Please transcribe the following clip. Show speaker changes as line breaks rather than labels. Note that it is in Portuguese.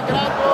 sagrado.